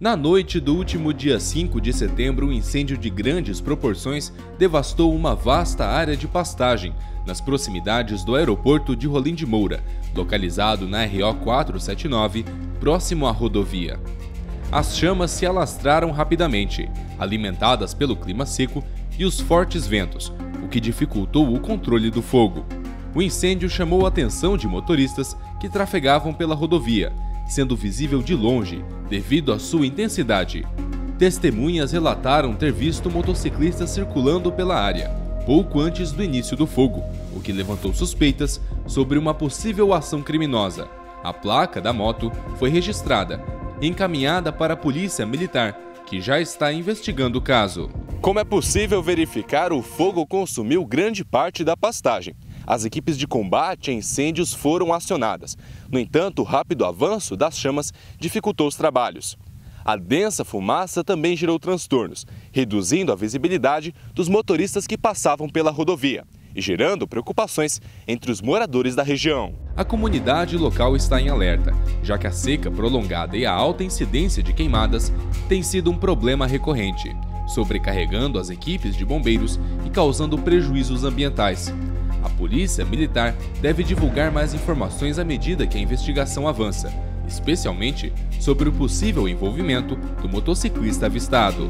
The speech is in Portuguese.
Na noite do último dia 5 de setembro, um incêndio de grandes proporções devastou uma vasta área de pastagem nas proximidades do aeroporto de Rolim de Moura, localizado na RO 479, próximo à rodovia. As chamas se alastraram rapidamente, alimentadas pelo clima seco e os fortes ventos, o que dificultou o controle do fogo. O incêndio chamou a atenção de motoristas que trafegavam pela rodovia sendo visível de longe devido à sua intensidade. Testemunhas relataram ter visto motociclistas circulando pela área pouco antes do início do fogo, o que levantou suspeitas sobre uma possível ação criminosa. A placa da moto foi registrada encaminhada para a Polícia Militar, que já está investigando o caso. Como é possível verificar, o fogo consumiu grande parte da pastagem as equipes de combate a incêndios foram acionadas. No entanto, o rápido avanço das chamas dificultou os trabalhos. A densa fumaça também gerou transtornos, reduzindo a visibilidade dos motoristas que passavam pela rodovia e gerando preocupações entre os moradores da região. A comunidade local está em alerta, já que a seca prolongada e a alta incidência de queimadas tem sido um problema recorrente, sobrecarregando as equipes de bombeiros e causando prejuízos ambientais. A Polícia Militar deve divulgar mais informações à medida que a investigação avança, especialmente sobre o possível envolvimento do motociclista avistado.